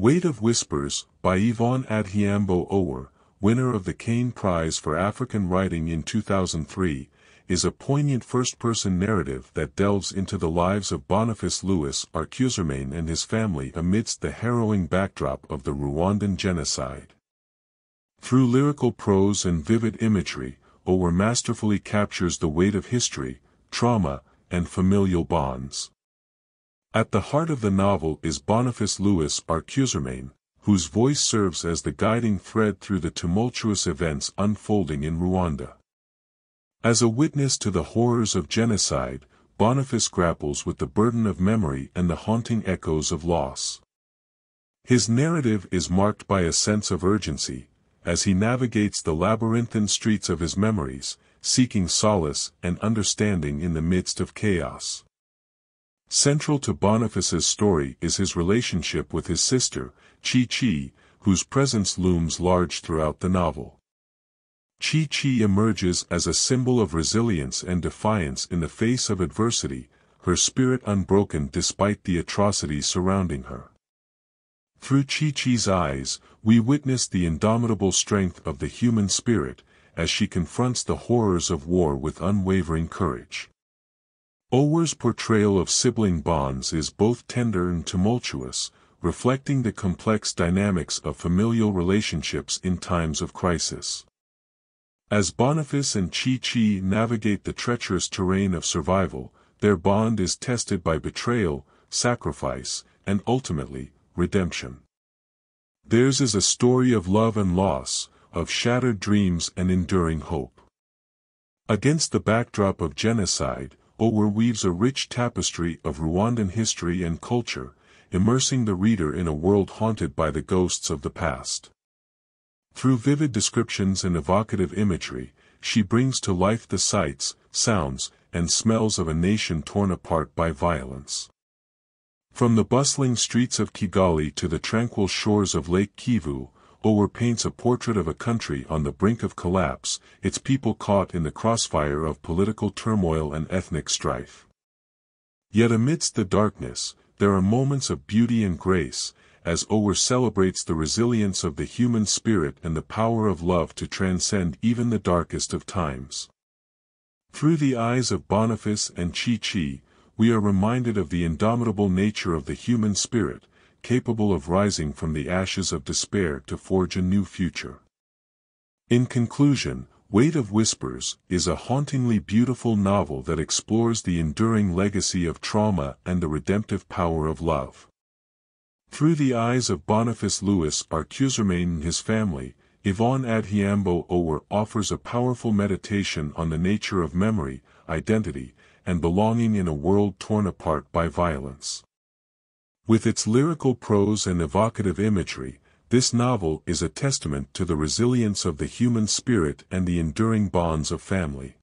Weight of Whispers, by Yvonne Adhiambo Owuor, winner of the Caine Prize for African Writing in 2003, is a poignant first-person narrative that delves into the lives of Boniface Louis R Kuseremane and his family amidst the harrowing backdrop of the Rwandan genocide. Through lyrical prose and vivid imagery, Owuor masterfully captures the weight of history, trauma, and familial bonds. At the heart of the novel is Boniface Louis R Kuseremane, whose voice serves as the guiding thread through the tumultuous events unfolding in Rwanda. As a witness to the horrors of genocide, Boniface grapples with the burden of memory and the haunting echoes of loss. His narrative is marked by a sense of urgency, as he navigates the labyrinthine streets of his memories, seeking solace and understanding in the midst of chaos. Central to Boniface's story is his relationship with his sister, Chi Chi, whose presence looms large throughout the novel. Chi Chi emerges as a symbol of resilience and defiance in the face of adversity, her spirit unbroken despite the atrocities surrounding her. Through Chi Chi's eyes, we witness the indomitable strength of the human spirit, as she confronts the horrors of war with unwavering courage. Owuor's portrayal of sibling bonds is both tender and tumultuous, reflecting the complex dynamics of familial relationships in times of crisis. As Boniface and Chi-Chi navigate the treacherous terrain of survival, their bond is tested by betrayal, sacrifice, and ultimately, redemption. Theirs is a story of love and loss, of shattered dreams and enduring hope. Against the backdrop of genocide, Owuor weaves a rich tapestry of Rwandan history and culture, immersing the reader in a world haunted by the ghosts of the past. Through vivid descriptions and evocative imagery, she brings to life the sights, sounds, and smells of a nation torn apart by violence. From the bustling streets of Kigali to the tranquil shores of Lake Kivu, Owuor paints a portrait of a country on the brink of collapse, its people caught in the crossfire of political turmoil and ethnic strife. Yet amidst the darkness, there are moments of beauty and grace, as Owuor celebrates the resilience of the human spirit and the power of love to transcend even the darkest of times. Through the eyes of Boniface and Chi-Chi, we are reminded of the indomitable nature of the human spirit, capable of rising from the ashes of despair to forge a new future. In conclusion, Weight of Whispers is a hauntingly beautiful novel that explores the enduring legacy of trauma and the redemptive power of love. Through the eyes of Boniface Louis R Kuseremane and his family, Yvonne Adhiambo Owuor offers a powerful meditation on the nature of memory, identity, and belonging in a world torn apart by violence. With its lyrical prose and evocative imagery, this novel is a testament to the resilience of the human spirit and the enduring bonds of family.